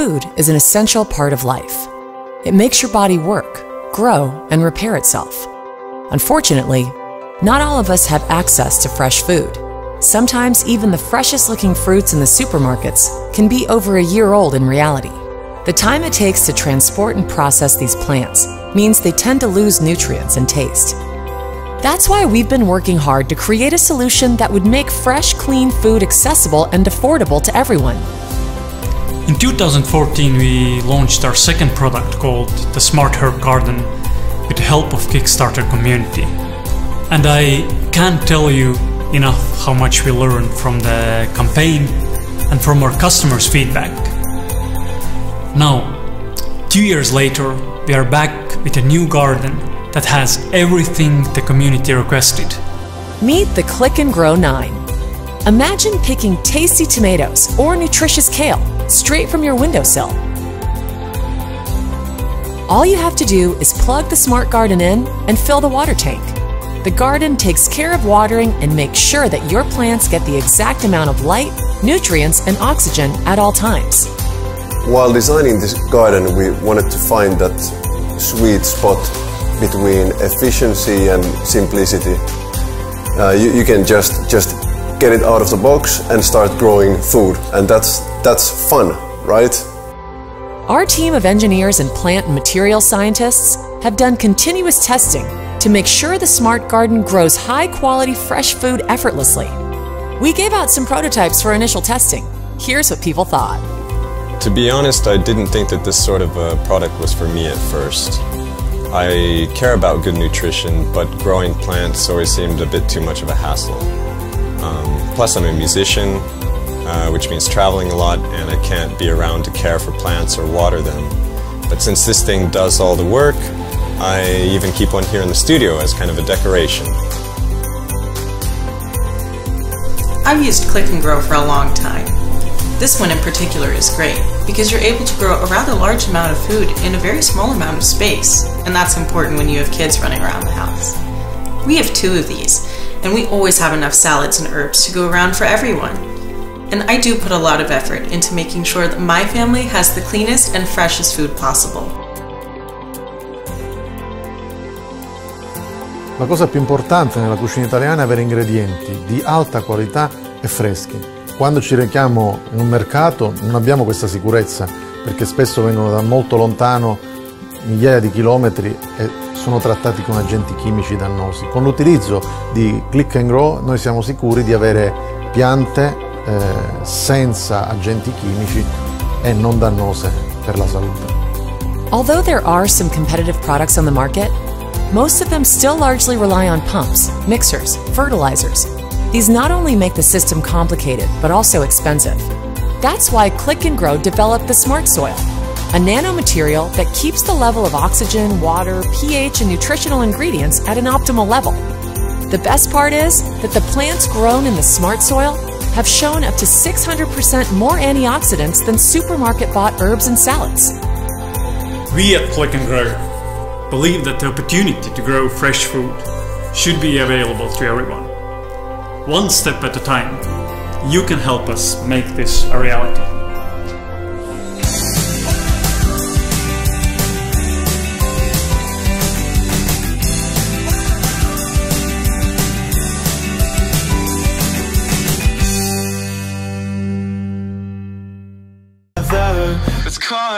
Food is an essential part of life. It makes your body work, grow, and repair itself. Unfortunately, not all of us have access to fresh food. Sometimes even the freshest looking fruits in the supermarkets can be over a year old in reality. The time it takes to transport and process these plants means they tend to lose nutrients and taste. That's why we've been working hard to create a solution that would make fresh, clean food accessible and affordable to everyone. In 2014, we launched our second product called the Smart Herb Garden with the help of Kickstarter community. And I can't tell you enough how much we learned from the campaign and from our customers' feedback. Now, two years later, we are back with a new garden that has everything the community requested. Meet the Click and Grow 9. Imagine picking tasty tomatoes or nutritious kale straight from your windowsill. All you have to do is plug the Smart Garden in and fill the water tank. The garden takes care of watering and makes sure that your plants get the exact amount of light, nutrients, and oxygen at all times. While designing this garden, we wanted to find that sweet spot between efficiency and simplicity. Uh, you, you, can just just get it out of the box and start growing food, and that's that's fun, right? Our team of engineers and plant and material scientists have done continuous testing to make sure the smart garden grows high quality fresh food effortlessly. We gave out some prototypes for initial testing. Here's what people thought. To be honest, I didn't think that this sort of a product was for me at first. I care about good nutrition, but growing plants always seemed a bit too much of a hassle. Um, plus, I'm a musician, uh, which means traveling a lot, and I can't be around to care for plants or water them. But since this thing does all the work, I even keep one here in the studio as kind of a decoration. I've used Click and Grow for a long time. This one in particular is great because you're able to grow a rather large amount of food in a very small amount of space, and that's important when you have kids running around the house. We have two of these, and we always have enough salads and herbs to go around for everyone. And I do put a lot of effort into making sure that my family has the cleanest and freshest food possible. La cosa più importante nella cucina italiana è avere ingredienti di alta qualità e freschi. Quando ci rechiamo in un mercato non abbiamo questa sicurezza perché spesso vengono da molto lontano migliaia di chilometri e sono trattati con agenti chimici dannosi. Con l'utilizzo di Click and Grow noi siamo sicuri di avere piante eh, senza agenti chimici e non dannose per la salute. Although there are some competitive products on the market, most of them still largely rely on pumps, mixers, fertilizers, These not only make the system complicated, but also expensive. That's why Click and Grow developed the Smart Soil, a nanomaterial that keeps the level of oxygen, water, pH, and nutritional ingredients at an optimal level. The best part is that the plants grown in the Smart Soil have shown up to 600% more antioxidants than supermarket bought herbs and salads. We at Click and Grow believe that the opportunity to grow fresh food should be available to everyone one step at a time, you can help us make this a reality.